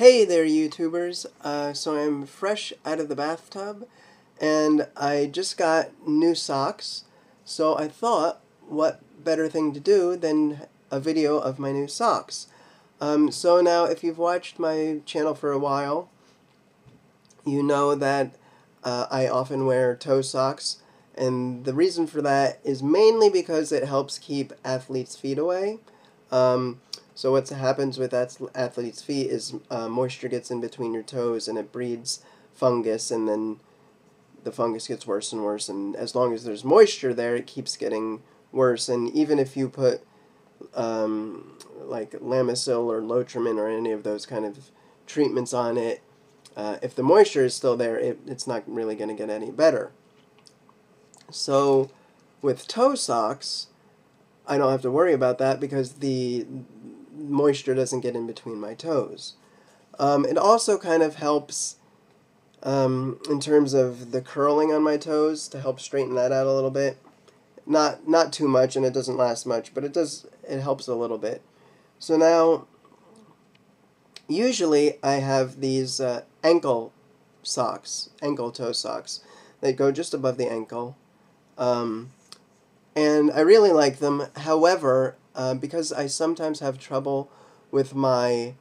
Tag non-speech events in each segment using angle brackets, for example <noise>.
Hey there, YouTubers. Uh, so I'm fresh out of the bathtub, and I just got new socks. So I thought, what better thing to do than a video of my new socks? Um, so now, if you've watched my channel for a while, you know that uh, I often wear toe socks, and the reason for that is mainly because it helps keep athletes' feet away. Um, so what happens with that athlete's feet is uh, moisture gets in between your toes and it breeds fungus and then the fungus gets worse and worse. And as long as there's moisture there it keeps getting worse. And even if you put um, like Lamisil or Lotrimin or any of those kind of treatments on it uh, if the moisture is still there it, it's not really going to get any better. So with toe socks I don't have to worry about that because the moisture doesn't get in between my toes. Um, it also kind of helps um, in terms of the curling on my toes to help straighten that out a little bit. Not not too much, and it doesn't last much, but it does. It helps a little bit. So now, usually I have these uh, ankle socks, ankle toe socks. They go just above the ankle. Um, and I really like them. However, uh, because I sometimes have trouble with my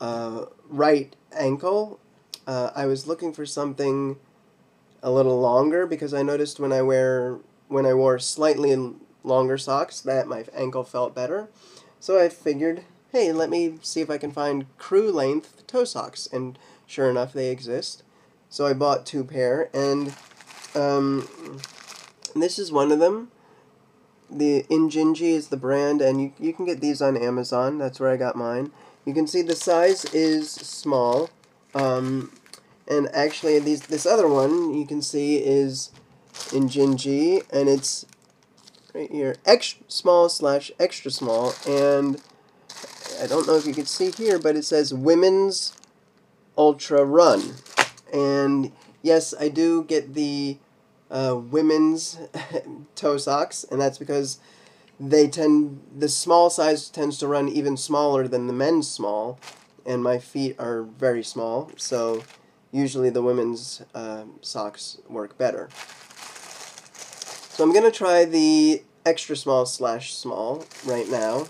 uh, right ankle, uh, I was looking for something a little longer because I noticed when I wear when I wore slightly longer socks that my ankle felt better. So I figured, hey, let me see if I can find crew length toe socks, and sure enough, they exist. So I bought two pair, and um, this is one of them the Injinji is the brand, and you, you can get these on Amazon. That's where I got mine. You can see the size is small. Um, and actually, these this other one you can see is Injinji, and it's right here, extra small slash extra small, and I don't know if you can see here, but it says Women's Ultra Run. And yes, I do get the uh, women's <laughs> toe socks, and that's because they tend the small size tends to run even smaller than the men's small, and my feet are very small, so usually the women's uh, socks work better. So I'm gonna try the extra small slash small right now.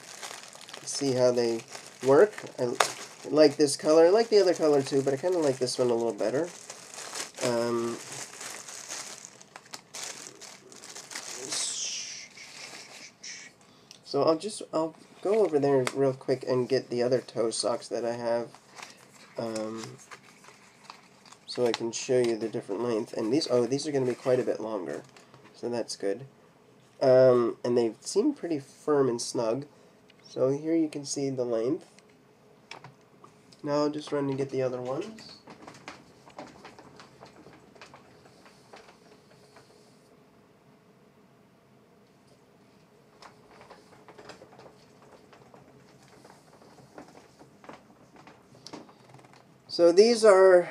See how they work. I like this color. I like the other color too, but I kind of like this one a little better. Um, So I'll just, I'll go over there real quick and get the other toe socks that I have. Um, so I can show you the different length. And these, oh, these are going to be quite a bit longer. So that's good. Um, and they seem pretty firm and snug. So here you can see the length. Now I'll just run and get the other ones. So these are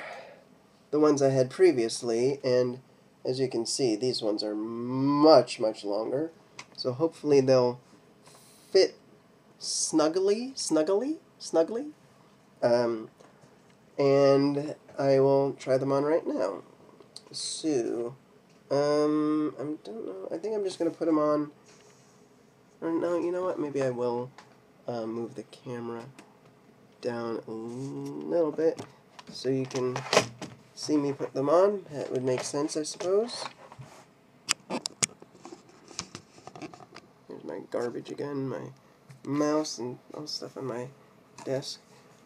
the ones I had previously, and as you can see, these ones are much, much longer. So hopefully they'll fit snugly, snuggly, snugly. Um, and I will try them on right now. So, um, I don't know. I think I'm just going to put them on. Or no, you know what? Maybe I will uh, move the camera down a little bit so you can see me put them on. That would make sense, I suppose. Here's my garbage again, my mouse and all stuff on my desk.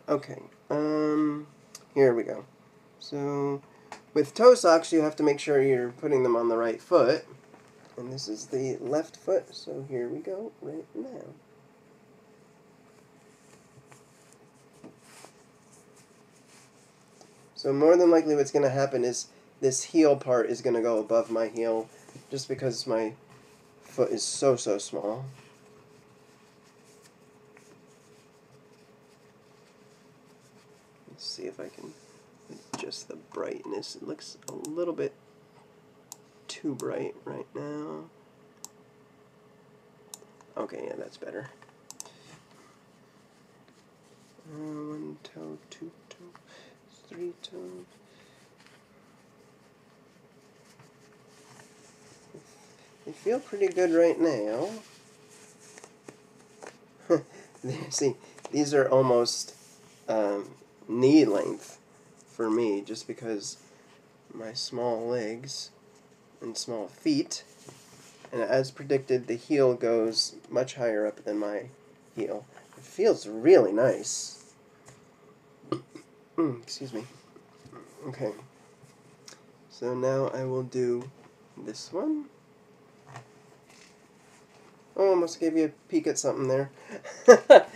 Okay, um, here we go. So, with toe socks, you have to make sure you're putting them on the right foot. And this is the left foot, so here we go right now. So more than likely what's going to happen is this heel part is going to go above my heel just because my foot is so, so small. Let's see if I can adjust the brightness. It looks a little bit too bright right now. Okay, yeah, that's better. Uh, one toe, two toe. Toe. They feel pretty good right now. <laughs> See, these are almost um, knee length for me, just because my small legs and small feet. And as predicted, the heel goes much higher up than my heel. It feels really nice. Mm, excuse me. Okay. So now I will do this one. Oh, almost gave you a peek at something there. <laughs>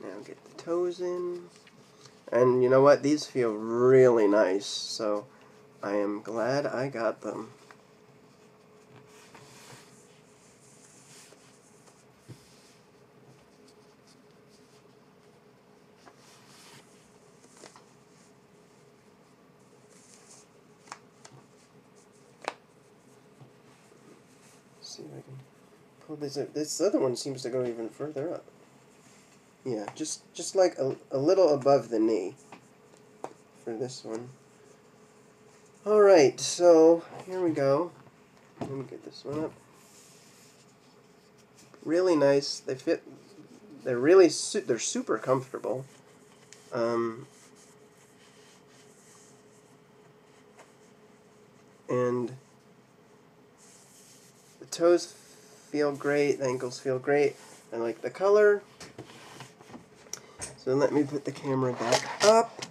Now get the toes in. And you know what? These feel really nice, so I am glad I got them. see if I can pull this up. This other one seems to go even further up. Yeah, just just like a, a little above the knee for this one. Alright, so here we go. Let me get this one up. Really nice. They fit. They're really su they're super comfortable. Um, and the toes feel great. The ankles feel great. I like the color. So let me put the camera back up.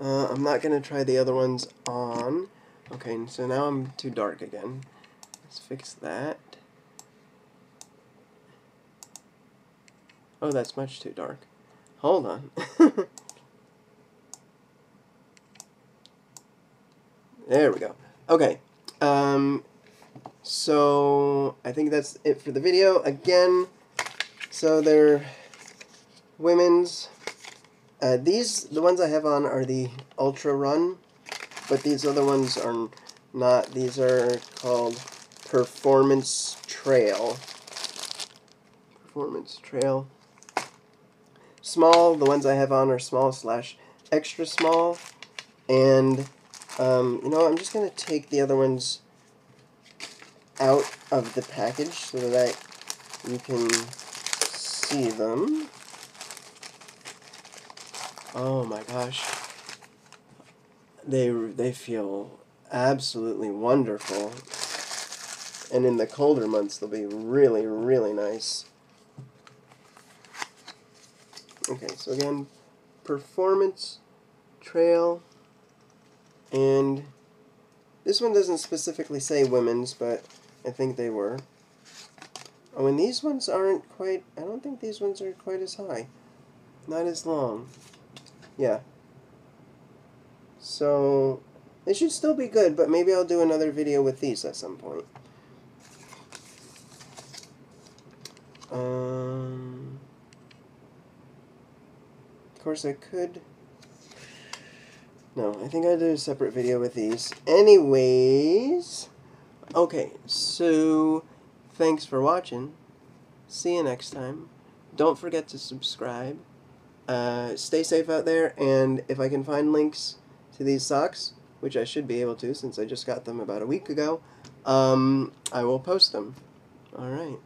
Uh, I'm not going to try the other ones on. Okay, so now I'm too dark again. Let's fix that. Oh, that's much too dark. Hold on. <laughs> there we go. Okay. Um, so, I think that's it for the video. Again, so they're women's. Uh, these, the ones I have on are the Ultra Run, but these other ones are not. These are called Performance Trail. Performance Trail. Small, the ones I have on are small slash extra small. And, um, you know, I'm just going to take the other ones out of the package so that you can see them. Oh my gosh. They, they feel absolutely wonderful. And in the colder months, they'll be really, really nice. Okay, so again, performance, trail, and this one doesn't specifically say women's, but I think they were. Oh, and these ones aren't quite, I don't think these ones are quite as high. Not as long. Yeah. So, they should still be good, but maybe I'll do another video with these at some point. Um, of course, I could... No, I think I'll do a separate video with these. Anyways, okay, so thanks for watching. See you next time. Don't forget to subscribe. Uh, stay safe out there, and if I can find links to these socks, which I should be able to since I just got them about a week ago, um, I will post them. Alright.